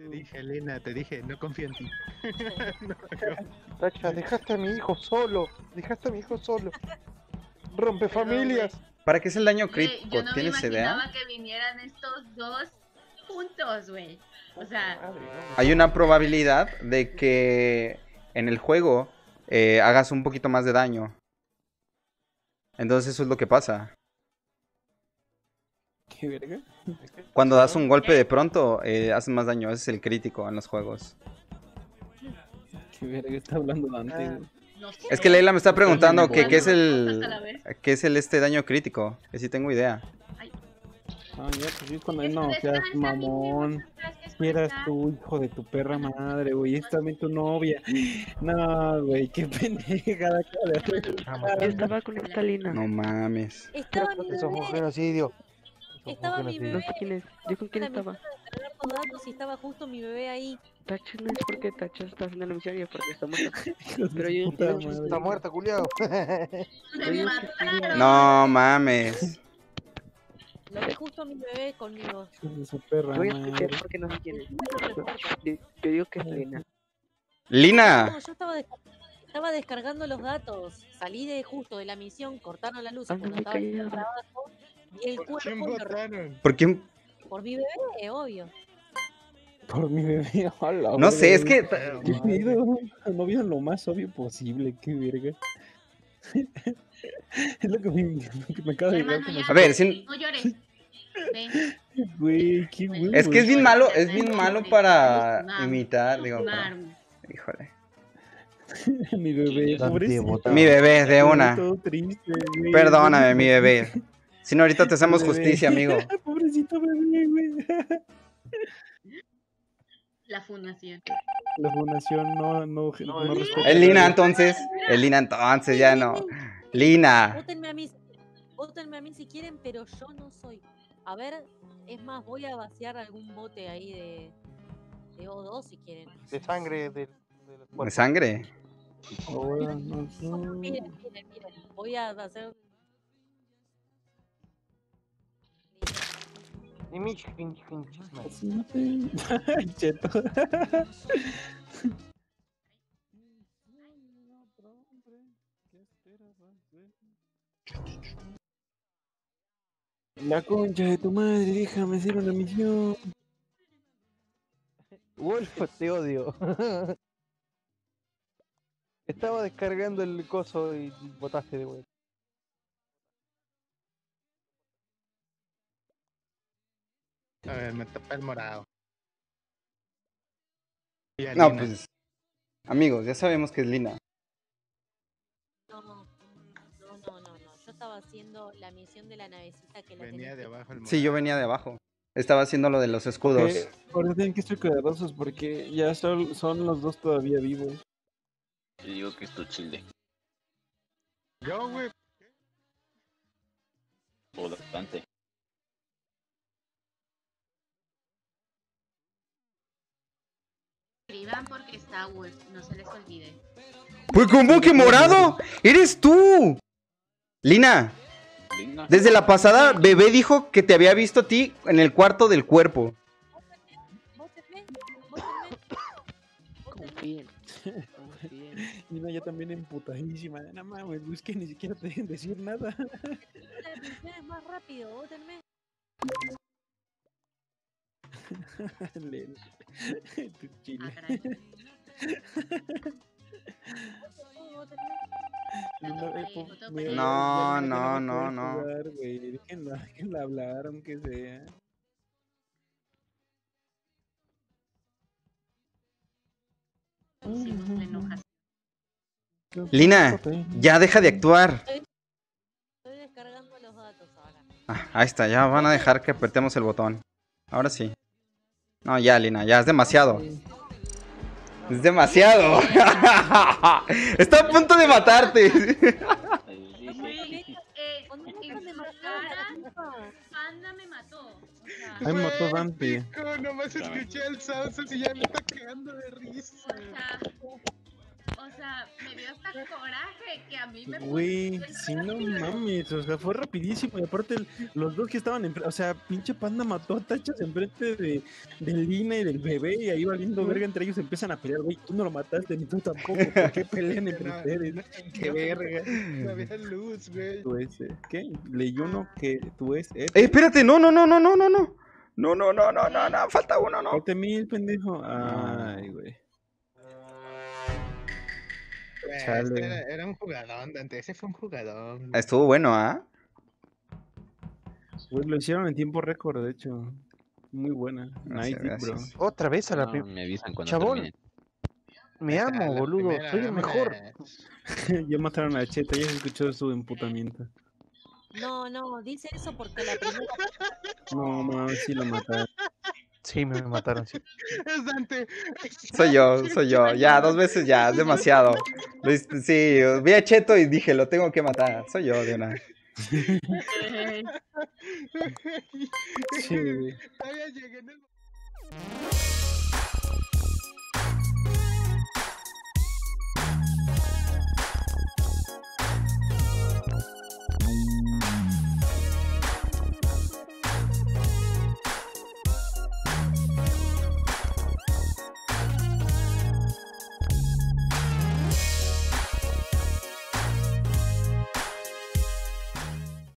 Te dije, Elena, te dije, no confío en ti. Tacha, dejaste a mi hijo solo. Dejaste a mi hijo solo. Rompe familias. ¿Para qué es el daño crítico? yo no me ¿Tienes idea? imaginaba que vinieran estos dos juntos, güey. O sea, Madre, no. Hay una probabilidad de que en el juego eh, hagas un poquito más de daño. Entonces eso es lo que pasa. ¿Qué verga? Cuando das un golpe de pronto, eh, haces más daño. Ese es el crítico en los juegos. ¿Qué verga está hablando Dante? Ah. Es que Leila me está preguntando que qué es el... ¿Qué es el este daño crítico? Que sí tengo idea. Ah, ya, pues es cuando no, seas mamón. Si eras tú, hijo de tu perra madre, güey. Es también tu novia. No, güey, qué pendejada estaba con esta Lina. No mames. Estaba mi Eso fue un Estaba mi genocidio. No sé quién es. ¿Yo con quién estaba? datos y estaba justo mi bebé ahí. Tacho no es porque Tacho está haciendo la misión y es porque está muerto. Pero yo- puta yo- madre. Está muerta, culiao. No mames. Lo vi justo a mi bebé conmigo. Su perra Voy a escuchar porque no sé quién es. Yo, digo que es Lina. Lina. No, yo estaba, estaba descargando los datos. Salí de justo de la misión, cortaron la luz cuando estaba en el callada. trabajo el ¿Quién cuerpo y lo- votaron? ¿Por qué? por mi bebé, obvio. Por mi bebé. a la No sé, es que... güey. ¿Qué pedo? No vieron lo más obvio posible, qué verga. es lo que me, lo que me acaba de llegar como. A ver, sin- No llores. Güey, qué. Es que es bien malo, es bien malo para imitar, digo, para-. Híjole. mi bebé. Mi bebé, de una. Perdóname, mi bebé. Si no, ahorita te hacemos Bebé. justicia, amigo. Pobrecito bebé, güey. La fundación. La fundación no, no, no, No, respeta. Es Lina, entonces. Es Lina, entonces, ya no. Lina. Votenme a mí, votenme a mí si quieren, pero yo no soy. A ver, es más, voy a vaciar algún bote ahí de, de O2 si quieren. De sangre del. de los ¿De sangre? Ahora no sé. Miren, miren, miren. Voy a hacer. Y mi cheto. La concha de tu madre, déjame hacer una misión. Wolf, te odio. Estaba descargando el coso y botaste de vuelta. A ver, me tapa el morado. No, Lina. pues. Amigos, ya sabemos que es Lina. No, no, no, no, no. Yo estaba haciendo la misión de la navecita que la Venía de abajo el morado. Sí, yo venía de abajo. Estaba haciendo lo de los escudos. Eh, ahora tienen que estar cuidadosos porque ya son, son los dos todavía vivos. Yo digo que es tu chile. Yo, güey. O bastante. Porque está Wolf, no se les olvide. Pues como que morado, eres tú. Lina, desde la pasada, bebé dijo que te había visto a ti en el cuarto del cuerpo. Vótenme, vótenme. Vótenme. Confíen. Y no, ya también emputadísima. No mames, ni siquiera te dejen decir nada. Más rápido, por ya- No, ya Lina ya no, no, no. jugar, güey. Déjenla, déjenla hablar, aunque sea. Enojación. Lina, ya deja de actuar. Estoy descargando los datos ahora. Ah, ahí está, ya van a dejar que apretemos el botón. Ahora sí. No, ya, Lina, ya es demasiado. Es demasiado. Está a punto de matarte. Panda me mató. O sea, Ay, mató a nomás escuché el salsa y ya me está cagando de risa. Coraje que a mí me Güey, sí, no mames, o sea, fue rapidísimo. Y aparte, el- los dos que estaban en. O sea, pinche panda mató a tachas enfrente de, de Lina y del bebé. Y ahí valiendo verga, entre ellos empiezan a pelear. Güey, tú no lo mataste, ni tú tampoco. ¿Por qué pelean entre ustedes? Qué verga. Había luz, güey. Tú es, eh, ¿Qué? Leí uno que tú es. Eh, ¡Ey, espérate! No, no, no, no, no, no, no. No, no, no, no, no, no. Falta uno, no. Falta mil, pendejo. Ay, güey. Este Era, era un jugador, Dante. Ese fue un jugador. Estuvo bueno, ¿ah? Güey, lo hicieron en tiempo récord, de hecho. Muy buena. Gracias, bro. Otra vez a la No, primera. me avisan cuando Chabón. termine. Me amo, boludo. primera, Soy el mejor. ya mataron a Cheta, ya se escuchó su emputamiento. No, no, dice eso porque la primera No, mames, sí lo mataron. Sí, me mataron. sí. Es Dante. Soy yo, soy yo. Ya, dos veces ya, es demasiado. Sí, vi a Cheto y dije, lo tengo que matar. Soy yo de una. Sí,